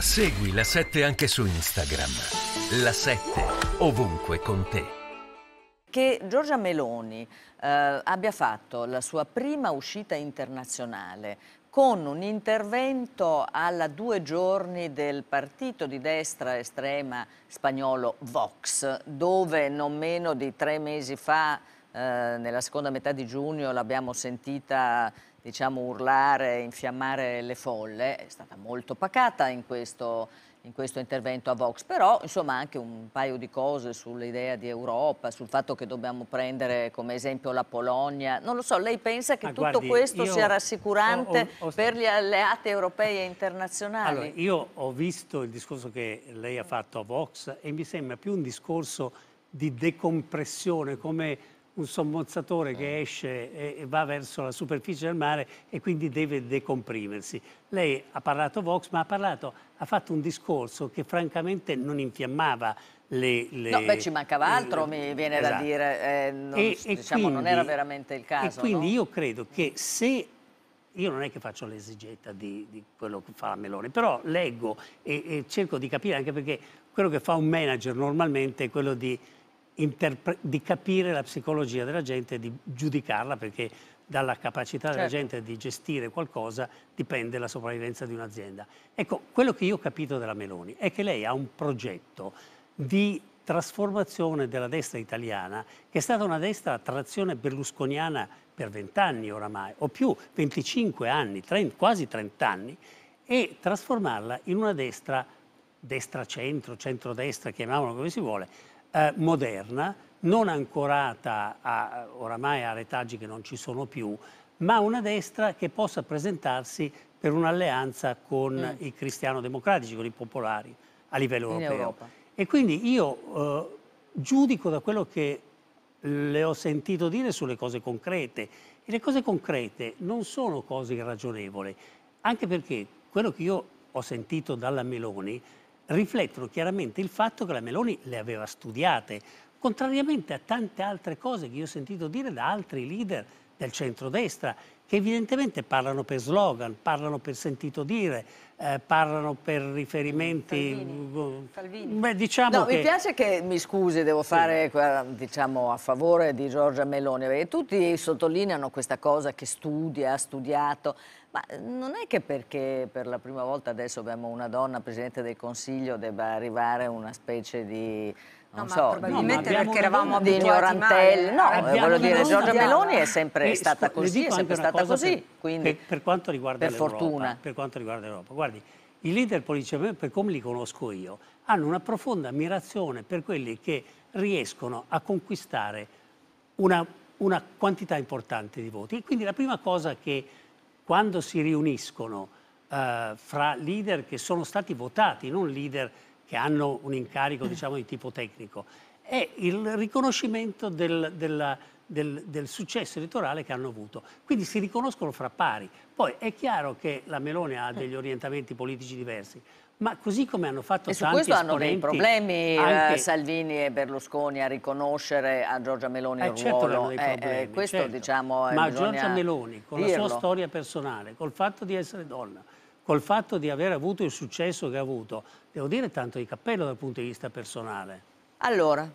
Segui la 7 anche su Instagram. La 7 ovunque con te. Che Giorgia Meloni eh, abbia fatto la sua prima uscita internazionale con un intervento alla due giorni del partito di destra estrema spagnolo Vox, dove non meno di tre mesi fa, eh, nella seconda metà di giugno, l'abbiamo sentita diciamo, urlare, infiammare le folle, è stata molto pacata in questo, in questo intervento a Vox, però insomma anche un paio di cose sull'idea di Europa, sul fatto che dobbiamo prendere come esempio la Polonia, non lo so, lei pensa che Ma tutto guardi, questo sia rassicurante ho- ho- per gli alleati europei e internazionali? Allora, io ho visto il discorso che lei ha fatto a Vox e mi sembra più un discorso di decompressione, come un sommozzatore che esce e e va verso la superficie del mare e quindi deve decomprimersi. Lei ha parlato Vox, ma ha, parlato, ha fatto un discorso che francamente non infiammava le... le- No, beh, ci mancava altro, eh, mi viene da esatto. dire, eh, non, E- e diciamo, non quindi- era veramente il caso. E quindi no? io credo che se io non è che faccio l'esegeta di, di quello che fa la Meloni, però leggo e, e cerco di capire, anche perché quello che fa un manager normalmente è quello di, di capire la psicologia della gente e di giudicarla, perché dalla capacità della Certo. gente di gestire qualcosa dipende la sopravvivenza di un'azienda. Ecco, quello che io ho capito della Meloni è che lei ha un progetto di trasformazione della destra italiana, che è stata una destra a trazione berlusconiana per 20 anni oramai, o più, 25 anni, 30 quasi 30 anni, e trasformarla in una destra, destra-centro, centrodestra, chiamiamola come si vuole, eh, moderna, non ancorata a, oramai a retaggi che non ci sono più, ma una destra che possa presentarsi per un'alleanza con i cristiano-democratici, con i popolari a livello In europeo. Europa. E quindi io eh, giudico da quello che le ho sentito dire sulle cose concrete. E le cose concrete non sono cose irragionevoli, anche perché quello che io ho sentito dalla Meloni riflettono chiaramente il fatto che la Meloni le aveva studiate, contrariamente a tante altre cose che io ho sentito dire da altri leader del centrodestra, che evidentemente parlano per slogan, parlano per sentito dire, eh, parlano per riferimenti... Salvini. Salvini. Beh, diciamo No, che... mi piace che, mi scusi, devo fare qua, diciamo, a favore di Giorgia Meloni, perché tutti sottolineano questa cosa che studia, ha studiato, ma non è che perché per la prima volta adesso abbiamo una donna Presidente del Consiglio debba arrivare una specie di... Non No, ma so, probabilmente perché eravamo di ignorantelle. No, Abbiamo voglio dire, Giorgia. Meloni è sempre E stata scu- le così, è sempre stata così. per- Quindi, per, per quanto riguarda per l'Europa, fortuna. per quanto riguarda l'Europa, guardi, i leader politici, per come li conosco io, hanno una profonda ammirazione per quelli che riescono a conquistare una, una quantità importante di voti. E quindi la prima cosa che quando si riuniscono eh, fra leader che sono stati votati, non leader che hanno un incarico diciamo, di tipo tecnico, è il riconoscimento del, della- del- del successo elettorale che hanno avuto. Quindi si riconoscono fra pari. Poi è chiaro che la Meloni ha degli orientamenti politici diversi, ma così come hanno fatto E su tanti questo hanno dei problemi eh, anche- Salvini e Berlusconi a riconoscere a Giorgia Meloni eh, il certo ruolo. dei Eh, eh, problemi, questo certo. diciamo eh, Ma Giorgia Meloni, con la dirlo. sua storia personale, col fatto di essere donna, col fatto di aver avuto il successo che ha avuto, devo dire tanto di cappello dal punto di vista personale. Allora,